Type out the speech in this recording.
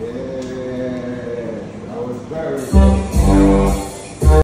Yeah, I was very.